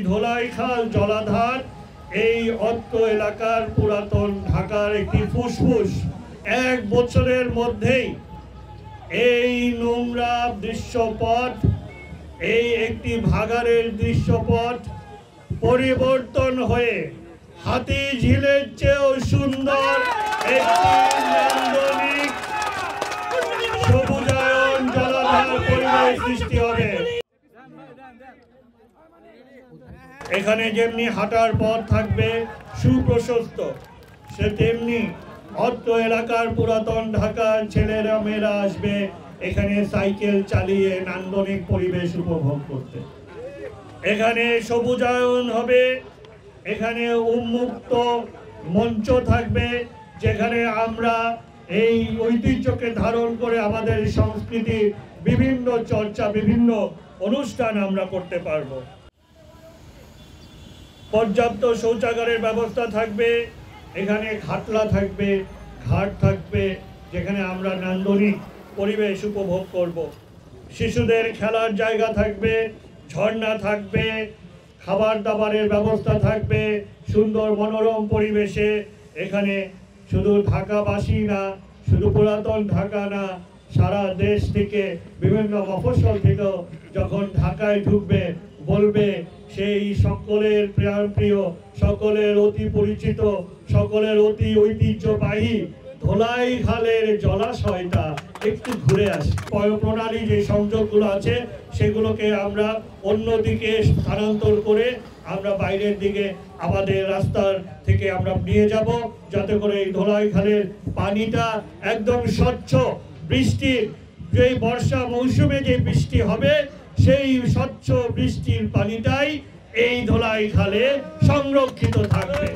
ধোলাইখাল জলাধার, এই অত্র এলাকার পুরাতন ঢাকার একটি ফুসফুস। এক বছরের মধ্যেই এই নোংরা দৃশ্যপট, এই একটি ভাগাড়ের দৃশ্যপট পরিবর্তন হয়ে হাতি ঝিলের চেয়েও সুন্দর একটি নান্দনিক সবুজায়ন জলাধার পরিবেশ সৃষ্টি হবে। এখানে যেমনি হাঁটার পথ থাকবে সুপ্রশস্ত, সে তেমনি অত্র এলাকার পুরাতন ঢাকার ছেলেরা, মেয়েরা আসবে এখানে সাইকেল চালিয়ে নান্দনিক পরিবেশ উপভোগ করতে। এখানে সবুজায়ন হবে, এখানে উন্মুক্ত মঞ্চ থাকবে, যেখানে আমরা এই ঐতিহ্যকে ধারণ করে আমাদের সংস্কৃতি বিভিন্ন চর্চা, বিভিন্ন অনুষ্ঠান আমরা করতে পারব। পর্যাপ্ত শৌচাগারের ব্যবস্থা থাকবে, এখানে খাটলা থাকবে, ঘাট থাকবে, যেখানে আমরা নান্দনিক পরিবেশ উপভোগ করব। শিশুদের খেলার জায়গা থাকবে, ঝর্ণা থাকবে খাবার দাবারের ব্যবস্থা থাকবে, সুন্দর মনোরম পরিবেশে এখানে শুধু ঢাকাবাসী না, শুধু পুরাতন ঢাকা না, সারা দেশ থেকে বিভিন্ন মফস্বল থেকেও যখন ঢাকায় ঢুকবে, বলবে সেই সকলের প্রিয় প্রিয়, সকলের অতি পরিচিত, সকলের অতি ঐতিহ্যবাহী ধোলাই খালের জলাশয়টা একটু ঘুরে আসে। প্রণালী যে সংযোগগুলো আছে, সেগুলোকে আমরা অন্যদিকে স্থানান্তর করে আমরা বাইরের দিকে আমাদের রাস্তার থেকে আমরা নিয়ে যাব, যাতে করে এই ধোলাই খালের পানিটা একদম স্বচ্ছ বৃষ্টির যে বর্ষা মৌসুমে যে বৃষ্টি হবে সেই স্বচ্ছ বৃষ্টির পানিটাই এই ধোলাই খালে সংরক্ষিত থাকবে।